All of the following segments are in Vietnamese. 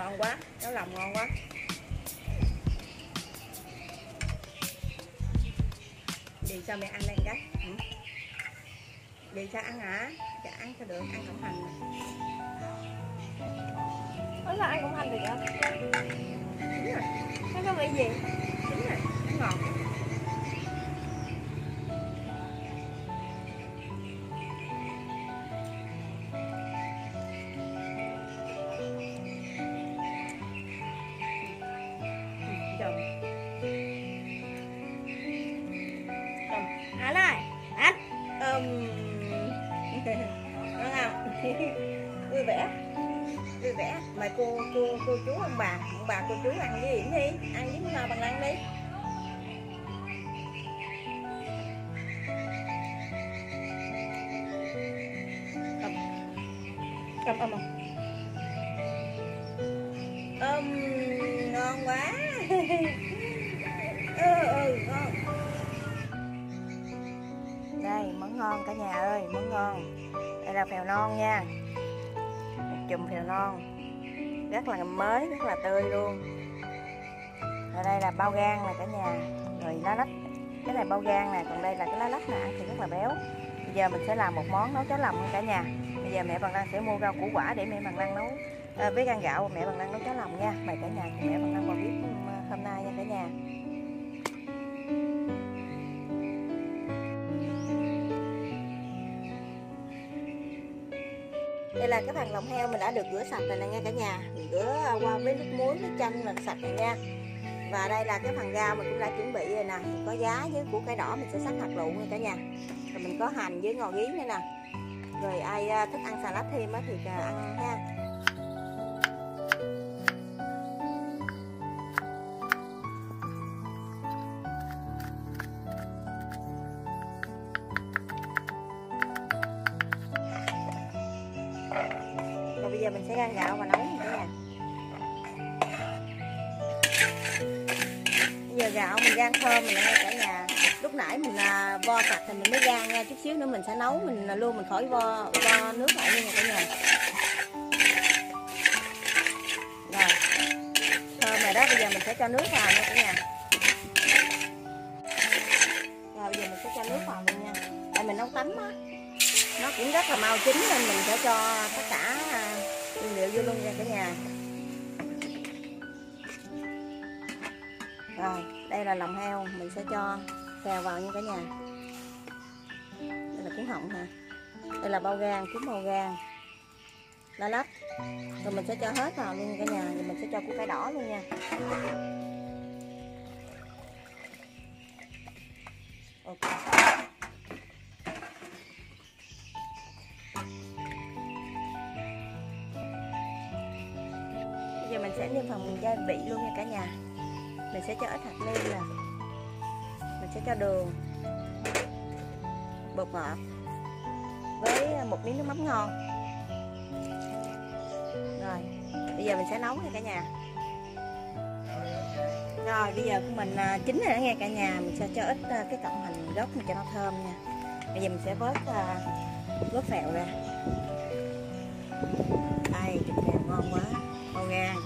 ngon quá nấu lòng ngon quá đi sao mẹ ăn lên cái ừ. đi sao ăn hả dạ ăn sao được ăn cộng hành Đó là ăn cũng hành được hả? đúng rồi Nó có vị gì? đúng rồi nó ngọt cô chú ông bà. Ông bà cô chú ăn với điểm đi ăn với no bằng lăng đi. Cầm. Âm không? um, ngon quá. Ừ, ừ, ngon. Đây món ngon cả nhà ơi món ngon. Đây là phèo non nha. Một chùm phèo non rất là mới rất là tươi luôn. Rồi đây là bao gan nè cả nhà. Rồi lá lách. Cái này bao gan nè còn đây là cái lá lách nè ăn thì rất là béo. Bây giờ mình sẽ làm một món nấu cháo lòng cả nhà. Bây giờ mẹ bằng đang sẽ mua rau củ quả để mẹ bằng đang nấu à, với gan gạo mẹ bằng đang nấu cháo lòng nha. Mời cả nhà cùng mẹ bằng đang vào bếp ừ, hôm nay nha cả nhà. Đây là cái phần lòng heo mình đã được rửa sạch rồi nè nha cả nhà. Mình rửa qua với nước muối, nước chanh là sạch rồi nha. Và đây là cái phần rau mình cũng đã chuẩn bị rồi nè. Mình có giá với củ cải đỏ mình sẽ sắc hạt lựu nha cả nhà. Rồi mình có hành với ngò nghiến nữa nè. Rồi ai à, thích ăn xà lách thêm á thì à, ăn ha rồi bây giờ mình sẽ rang gạo và nấu nha. Cả nhà bây giờ gạo mình rang thơm, mình nha cả nhà. Lúc nãy mình à, vo sạch thì mình mới rang nha. Chút xíu nữa mình sẽ nấu, mình à, luôn mình khỏi vo vo nước lại nha cả nhà. Rồi, thơm rồi đó. Bây giờ mình sẽ cho nước vào nha cả nhà. Rồi, bây giờ mình sẽ cho nước vào nha. Tại mình nấu tắm á nó cũng rất là mau chín nên mình sẽ cho tất cả à, nguyên liệu vô luôn nha cả nhà. Rồi, đây là lòng heo, mình sẽ cho xào vào nha cả nhà. Đây là cuốn họng hả? Đây là bao gan cuốn bao gan lá lách. Rồi mình sẽ cho hết vào luôn cả nhà. Rồi mình sẽ cho củ cải đỏ luôn nha. Ok. Giờ mình sẽ nêm phần gia vị luôn nha cả nhà. Mình sẽ cho ít hạt nêm nè. Mình sẽ cho đường. Bột ngọt. Với à, một miếng nước mắm ngon. Rồi, bây giờ mình sẽ nấu nha cả nhà. Rồi, bây giờ của mình à, chín rồi đó nghe cả nhà. Mình sẽ cho ít à, cái cọng hành gốc mình cho nó thơm nha. Bây giờ mình sẽ vớt vớt phèo ra. Đây thịt phèo ngon quá bao vàng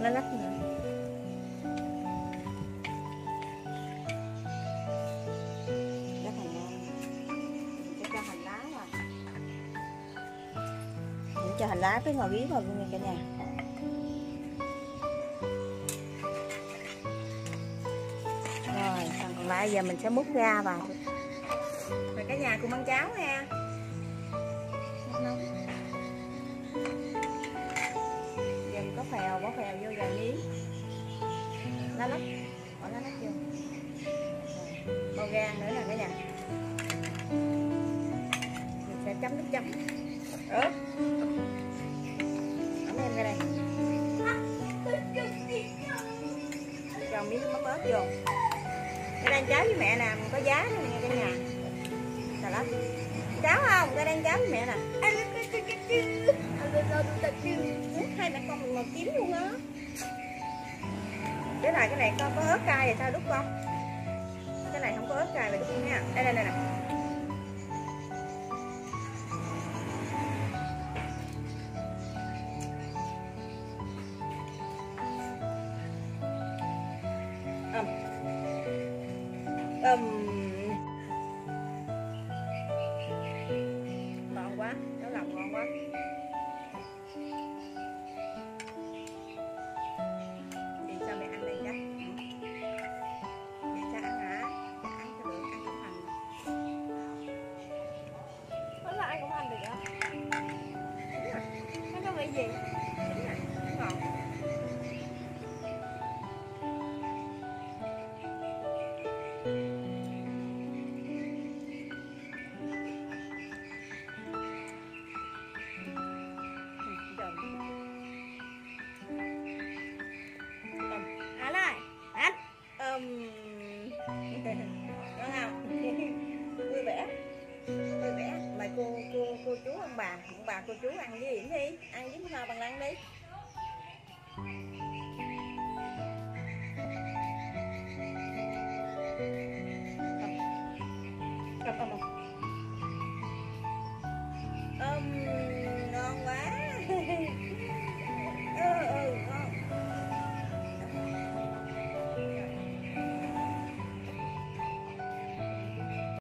lá lách nữa cho hành lá cho hành lá với ngò bí vào luôn nha cả nhà. Còn lại giờ mình sẽ múc ra vào rồi cả nhà cùng ăn cháo nha. Giờ mình có phèo, bỏ phèo vô vài miếng. Lá lách bỏ lá lách vô. Bao gan nữa nè cả nhà. Mình sẽ chấm nước chấm. Ớt ấm em ra đây. Cho miếng mắm ớt vô đang cháo với mẹ nè mình có giá nữa nha cả nhà. Trời lắm cháo không? Cái đang cháo với mẹ nè. Hai mẹ con mình màu tím luôn á. Cái này cái này con có ớt cay thì sao đúc con? Cái này không có ớt cài vậy đúc nha. Đây đây này nè. Ầm ngon quá nó lòng ngon quá thì sao mẹ ăn đây nhá? mẹ cho ăn hả cho ăn cho được, ăn cũng hành Đó là ăn cũng hành được hả? Đúng Nó có vị gì?